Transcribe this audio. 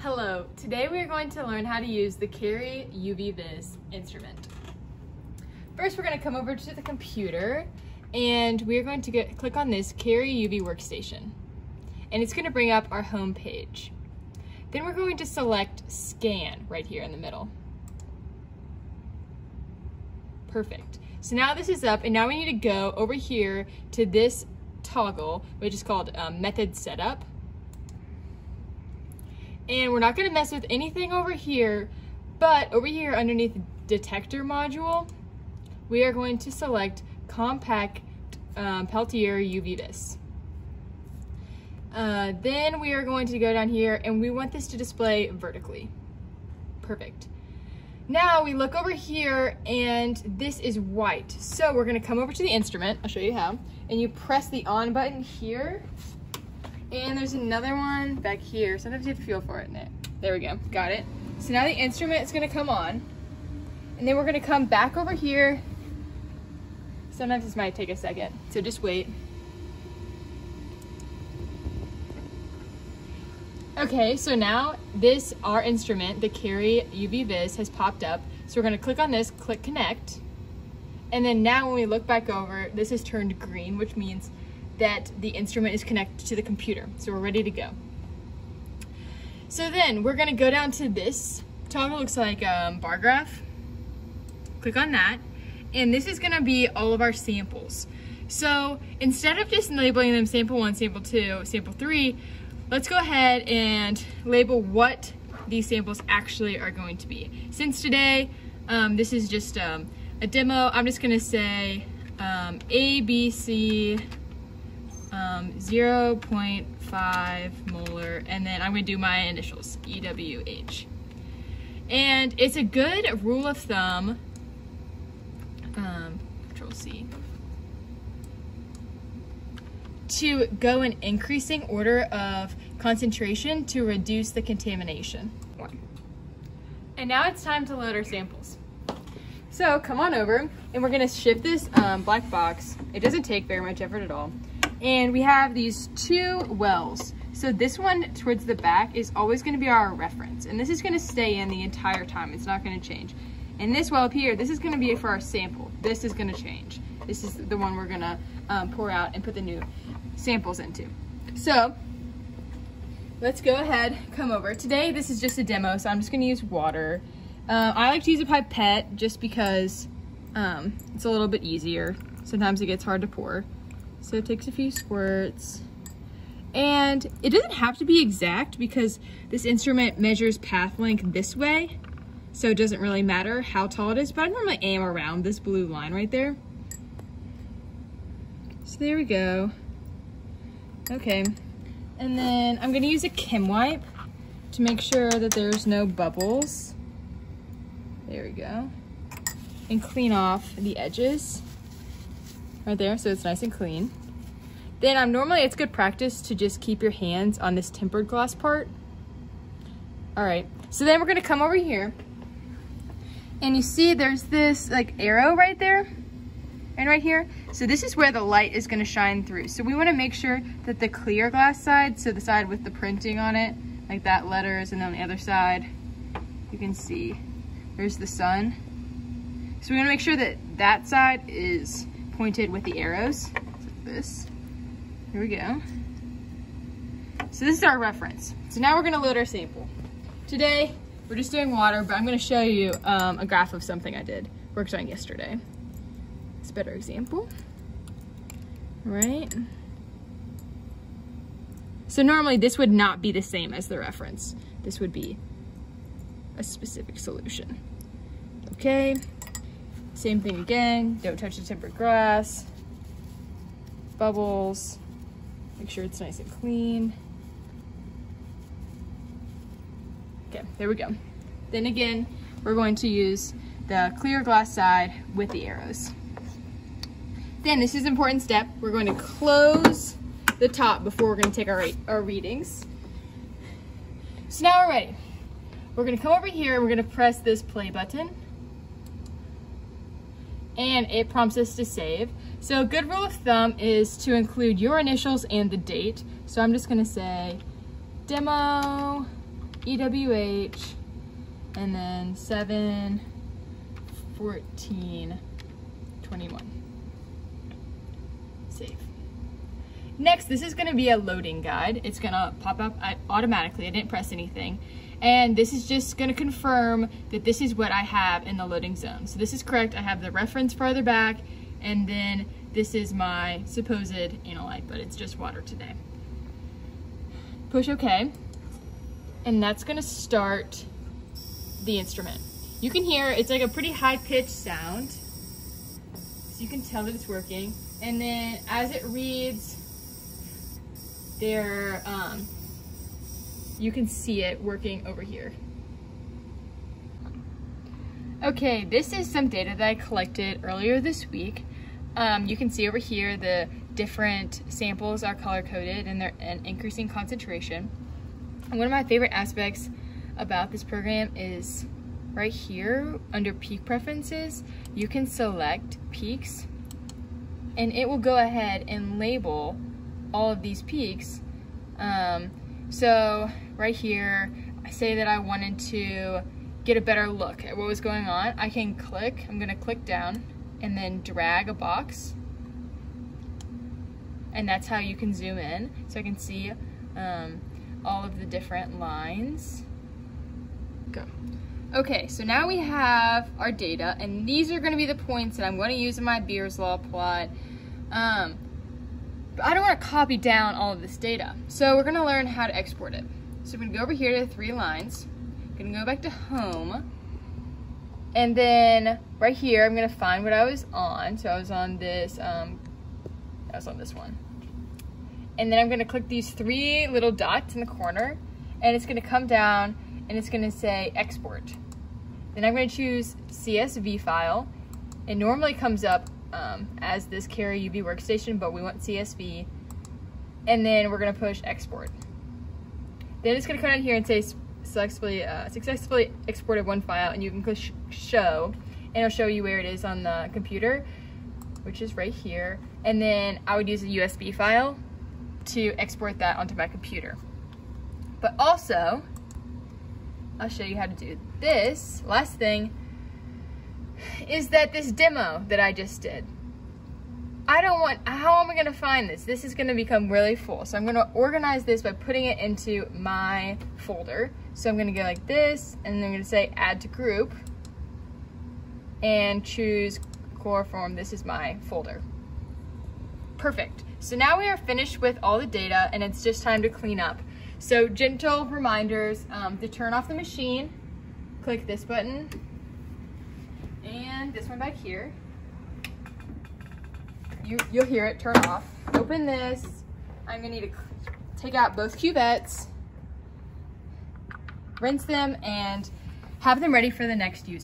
Hello, today we are going to learn how to use the Cary UV-Vis instrument. First, we're going to come over to the computer and we are going to get, click on this Cary UV workstation. And it's going to bring up our home page. Then we're going to select scan right here in the middle. Perfect. So now this is up and now we need to go over here to this toggle, which is called um, method setup. And we're not gonna mess with anything over here, but over here underneath the detector module, we are going to select compact um, Peltier UV vis. Uh, then we are going to go down here and we want this to display vertically. Perfect. Now we look over here and this is white. So we're gonna come over to the instrument, I'll show you how, and you press the on button here and there's another one back here. Sometimes you have to feel for it. There we go, got it. So now the instrument is gonna come on and then we're gonna come back over here. Sometimes this might take a second, so just wait. Okay, so now this, our instrument, the Cary UV Vis has popped up. So we're gonna click on this, click connect. And then now when we look back over, this has turned green, which means that the instrument is connected to the computer. So we're ready to go. So then we're gonna go down to this toggle, looks like a um, bar graph. Click on that. And this is gonna be all of our samples. So instead of just labeling them sample one, sample two, sample three, let's go ahead and label what these samples actually are going to be. Since today, um, this is just um, a demo, I'm just gonna say um, ABC um, 0.5 molar, and then I'm gonna do my initials, EWH. And it's a good rule of thumb, um, control C, to go in increasing order of concentration to reduce the contamination. And now it's time to load our samples. So come on over and we're gonna shift this um, black box. It doesn't take very much effort at all. And we have these two wells. So this one towards the back is always gonna be our reference. And this is gonna stay in the entire time. It's not gonna change. And this well up here, this is gonna be for our sample. This is gonna change. This is the one we're gonna um, pour out and put the new samples into. So let's go ahead, come over. Today, this is just a demo, so I'm just gonna use water. Uh, I like to use a pipette just because um, it's a little bit easier. Sometimes it gets hard to pour. So it takes a few squirts. And it doesn't have to be exact because this instrument measures path length this way. So it doesn't really matter how tall it is, but I normally aim around this blue line right there. So there we go. Okay. And then I'm gonna use a Kim wipe to make sure that there's no bubbles. There we go. And clean off the edges right there so it's nice and clean. Then I'm normally, it's good practice to just keep your hands on this tempered glass part. All right, so then we're gonna come over here and you see there's this like arrow right there and right here. So this is where the light is gonna shine through. So we wanna make sure that the clear glass side, so the side with the printing on it, like that letters, and then on the other side, you can see there's the sun. So we wanna make sure that that side is pointed with the arrows, like this. Here we go. So this is our reference. So now we're gonna load our sample. Today, we're just doing water, but I'm gonna show you um, a graph of something I did, worked on yesterday. It's a better example, right? So normally this would not be the same as the reference. This would be a specific solution. Okay, same thing again, don't touch the tempered glass, bubbles, make sure it's nice and clean. Okay, there we go. Then again, we're going to use the clear glass side with the arrows. Then this is an important step. We're going to close the top before we're going to take our, our readings. So now we're ready. We're going to come over here and we're going to press this play button. And it prompts us to save. So a good rule of thumb is to include your initials and the date. So I'm just to say demo EWH, and then 7, 14, 21. Save. Next, this is gonna be a loading guide. It's gonna pop up automatically. I didn't press anything. And this is just gonna confirm that this is what I have in the loading zone. So this is correct. I have the reference farther back, and then this is my supposed analyte, but it's just water today. Push OK, and that's gonna start the instrument. You can hear, it's like a pretty high pitched sound, so you can tell that it's working. And then as it reads, there, um, you can see it working over here. Okay, this is some data that I collected earlier this week. Um, you can see over here the different samples are color coded and they're an increasing concentration. And one of my favorite aspects about this program is right here under peak preferences, you can select peaks and it will go ahead and label all of these peaks. Um, so right here, I say that I wanted to get a better look at what was going on. I can click, I'm gonna click down and then drag a box. And that's how you can zoom in. So I can see um, all of the different lines. Go. Okay, so now we have our data, and these are gonna be the points that I'm gonna use in my Beer's Law plot. Um, I don't wanna copy down all of this data. So we're gonna learn how to export it. So I'm gonna go over here to three lines, I'm gonna go back to home, and then right here, I'm gonna find what I was on. So I was on this, um, I was on this one. And then I'm gonna click these three little dots in the corner and it's gonna come down and it's gonna say export. Then I'm gonna choose CSV file. It normally comes up um, as this Cary UV workstation, but we want CSV. And then we're gonna push export. Then it's gonna come down here and say successfully, uh, successfully exported one file and you can click show and it'll show you where it is on the computer, which is right here. And then I would use a USB file to export that onto my computer. But also, I'll show you how to do this. Last thing is that this demo that I just did, I don't want, how am I gonna find this? This is gonna become really full. So I'm gonna organize this by putting it into my folder. So I'm gonna go like this, and then I'm gonna say add to group, and choose core form, This is my folder. Perfect. So now we are finished with all the data and it's just time to clean up. So gentle reminders um, to turn off the machine, click this button, and this one back here you, you'll hear it turn off. Open this. I'm gonna need to take out both cuvettes, rinse them, and have them ready for the next use.